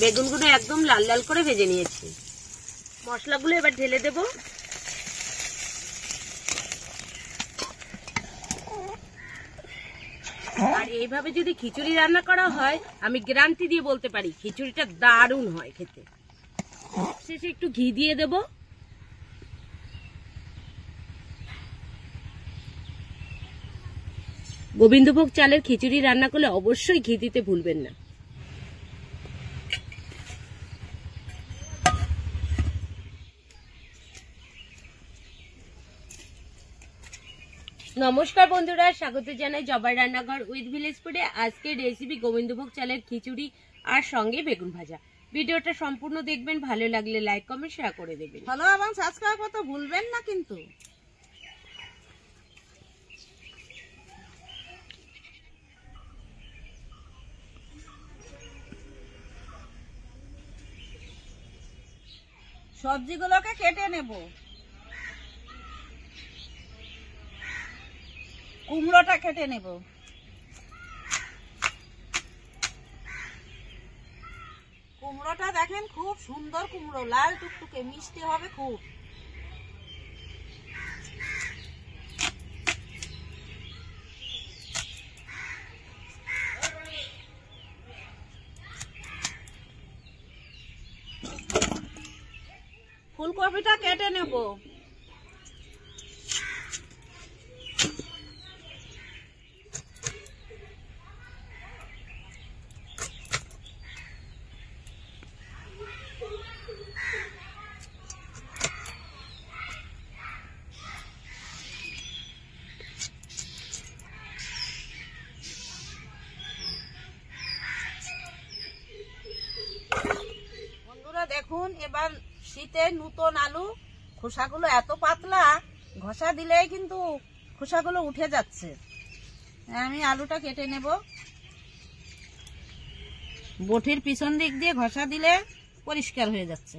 বেগুনগুলো একদম লাল লাল করে ভেজে নিয়েছি। মশলাগুলো এবার ঢেলে দেব। আর এইভাবে যদি খিচুড়ি রান্না করা হয়, আমি গ্যারান্টি দিয়ে বলতে পারি, খিচুড়িটা দারুণ হয় খেতে। শেষে একটু ঘি দিয়ে দেব। গোবিন্দভোগ চালের খিচুড়ি রান্না করলে অবশ্যই ঘি দিতে ভুলবেন না। নমস্কার বন্ধুরা, স্বাগত জানাই জবার রান্নাঘর উইথ ভিলেজ ফুডে আজকের রেসিপি গোবিন্দভোগ চালের খিচুড়ি আর সঙ্গে বেগুন ভাজা। ভিডিওটা সম্পূর্ণ দেখবেন, ভালো লাগলে লাইক কমেন্ট শেয়ার করে দেবেন। ফলো এবং সাবস্ক্রাইব করতে ভুলবেন না কিন্তু। সবজিগুলোকে কেটে নেব। কুমড়োটা কেটে নেব। কুমড়োটা দেখেন, খুব সুন্দর কুমড়ো। লাল টুকটুকে, মিষ্টি হবে খুব। ফুলকপিটা কেটে নেব বন্ধুরা দেখুন, এবার শীতে নতুন আলু, খোসাগুলো এত পাতলা, ঘষা দিলেই কিন্তু খোসাগুলো উঠে যাচ্ছে। আমি আলুটা কেটে নেব। বটির পিছন দিক দিয়ে ঘষা দিলে পরিষ্কার হয়ে যাচ্ছে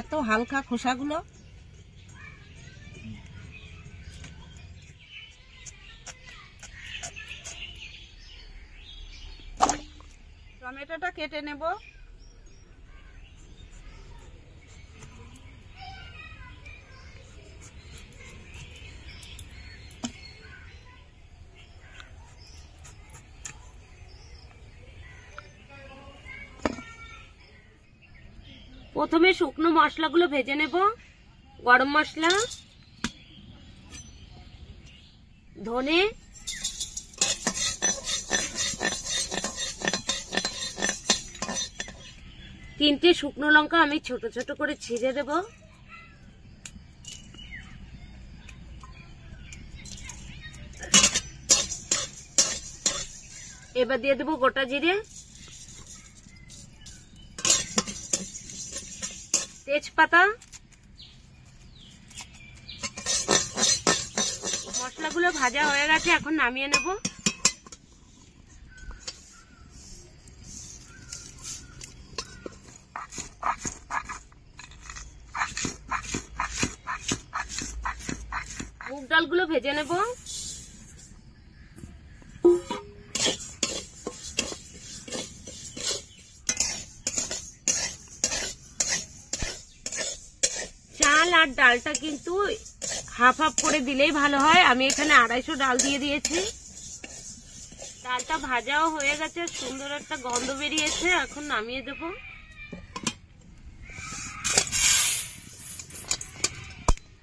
এত হালকা খোসাগুলো। টমেটোটা কেটে নেব। প্রথমে শুকনো মশলাগুলো ভেজে নেব। গরম মশলা, ধনে, তিনটে শুকনো লঙ্কা আমি ছোট ছোট করে ছিঁড়ে দেব। এবার দিয়ে দেবো গোটা জিরে। তেজপাতা মশলাগুলো ভাজা হয়ে গেছে এখন নামিয়ে নেব। মুগ ডালগুলো ভেজে নেব। ডালটা কিন্তু হাফ হাফ করে দিলেই ভালো হয়। আমি এখানে আড়াইশো ডাল দিয়ে দিয়েছি। ডালটা ভাজাও হয়ে গেছে, সুন্দর একটা গন্ধ বেরিয়েছে। এখন নামিয়ে দেব।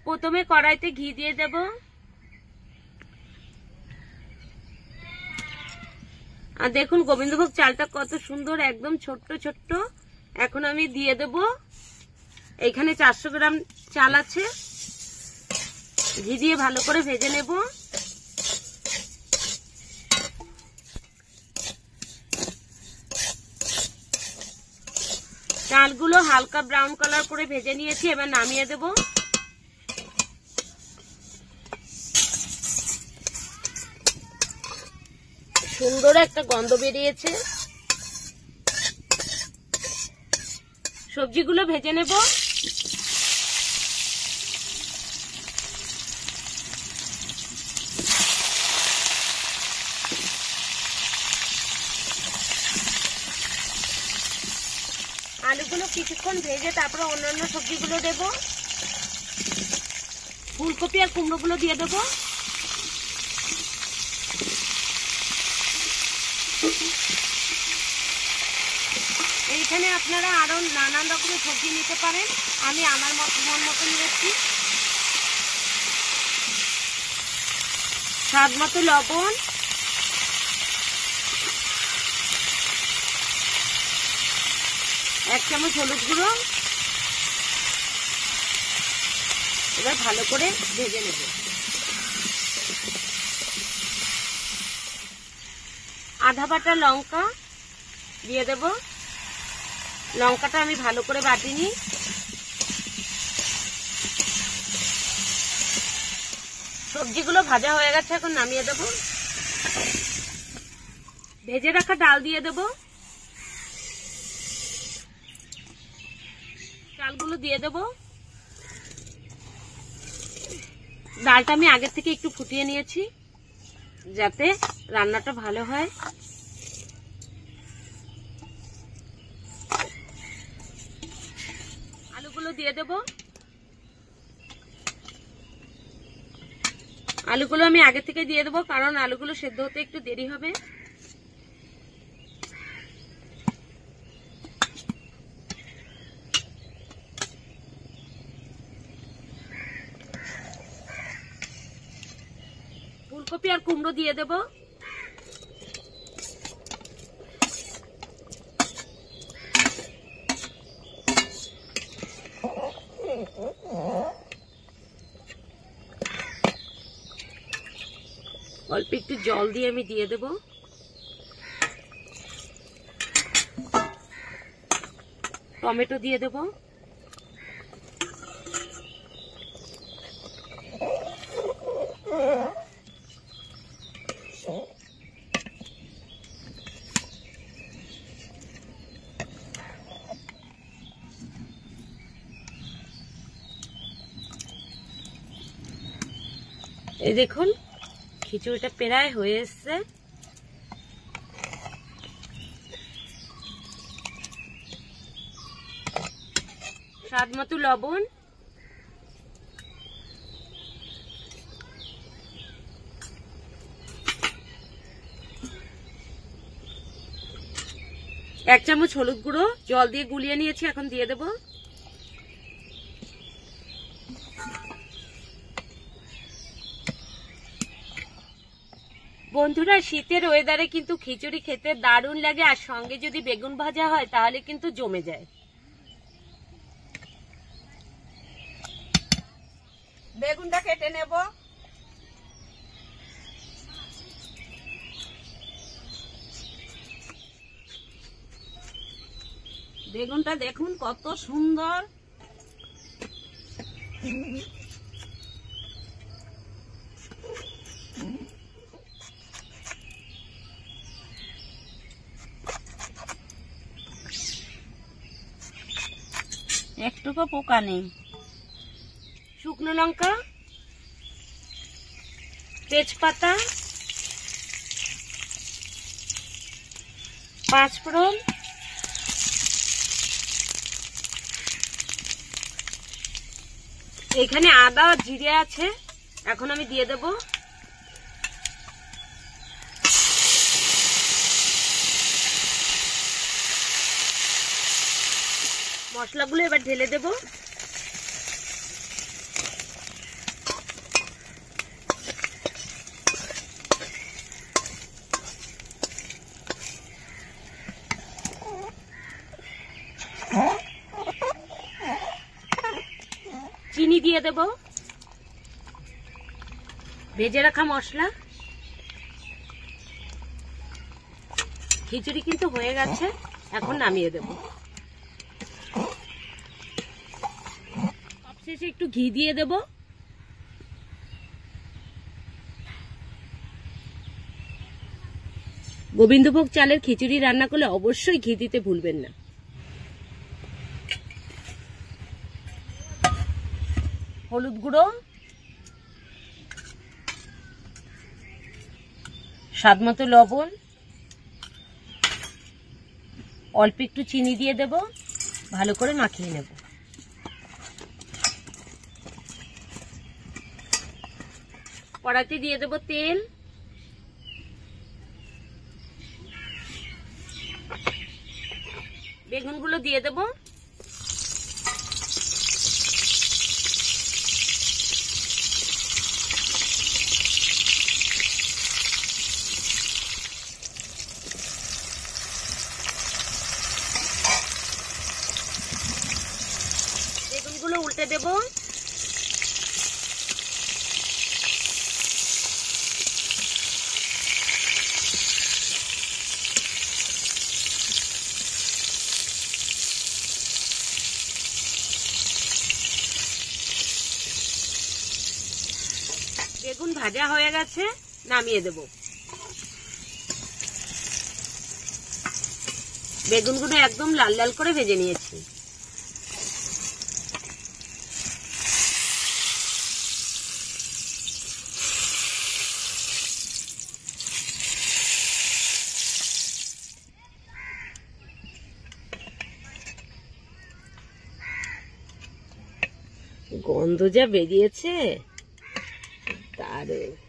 প্রথমে কড়াইতে ঘি দিয়ে দেব। আর দেখুন, গোবিন্দভোগ চালটা কত সুন্দর, একদম ছোট্ট ছোট্ট। এখন আমি দিয়ে দেব। এখানে চারশো গ্রাম চাল আছে। ঘি দিয়ে ভালো করে ভেজে নেব। চালগুলো হালকা ব্রাউন কালার করে ভেজে নিয়েছি, এবার নামিয়ে দেব। সুন্দর একটা গন্ধ বেরিয়েছে। সবজিগুলো ভেজে নেব আলুগুলো কিছুক্ষণ ভেজে তারপরে অন্যান্য সবজিগুলো দেব। ফুলকপি আর কুমড়োগুলো দিয়ে দেবো। এইখানে আপনারা আরও নানান রকমের সবজি নিতে পারেন। আমি আমার মন মতো নিয়েছি স্বাদ মতো লবণ এক চামচ হলুদ গুঁড়ো। এবার ভালো করে ভেজে নেব। আধা বাটা লঙ্কা দিয়ে দেব। লঙ্কাটা আমি ভালো করে বাটিনি। সবজিগুলো ভাজা হয়ে গেছে, এখন নামিয়ে দেব। ভেজে রাখা ডাল দিয়ে দেব। ডালগুলো দিয়ে দেব। ডালটা আমি আগের থেকে একটু ফুটিয়ে নিয়েছি, যাতে রান্নাটা ভালো হয়। আলুগুলো দিয়ে দেব। আলুগুলো আমি আগে থেকে দিয়ে দেবো, কারণ আলুগুলো সেদ্ধ হতে একটু দেরি হবে। ফুলকপি আর কুমড়ো দিয়ে দেব। অল্প একটু জল দিয়ে আমি দিয়ে দেব। টমেটো দিয়ে দেব। এই দেখুন, খিচুড়িটা প্রায় হয়ে এসছে। স্বাদ মতো লবণ। এক চামচ হলুদ গুঁড়ো, জল দিয়ে গুলিয়ে নিয়েছি, এখন দিয়ে দেবো। বন্ধুরা, শীতের ওয়েদারে কিন্তু খিচুড়ি খেতে দারুণ লাগে, আর সঙ্গে যদি বেগুন ভাজা হয়, তাহলে কিন্তু জমে যায়। বেগুনটা কেটে নেব। বেগুনটা দেখুন কত সুন্দর। একটুকু পোকা নেই। শুকনো লঙ্কা, তেজপাতা, পাঁচফোড়ন, এখানে আদা, জিরে আছে, এখন আমি দিয়ে দেব। মশলাগুলো এবার ঢেলে দেবো। চিনি দিয়ে দেব। ভেজে রাখা মশলা। খিচুড়ি কিন্তু হয়ে গেছে, এখন নামিয়ে দেব। সবশেষে একটু ঘি দিয়ে দেব। গোবিন্দভোগ চালের খিচুড়ি রান্না করলে অবশ্যই ঘি দিতে ভুলবেন না। হলুদ গুঁড়ো। স্বাদ মতো লবণ। অল্প একটু চিনি দিয়ে দেব। ভালো করে মাখিয়ে নেব। কড়াইতে দিয়ে দেব তেল। বেগুনগুলো দিয়ে দেবো বেগুনগুলো উল্টে দেবো বেগুন ভাজা হয়ে গেছে, নামিয়ে দেব। বেগুনগুলো একদম লাল লাল করে ভেজে নিয়েছি। গন্ধ যা বেরিয়েছে। দারুণ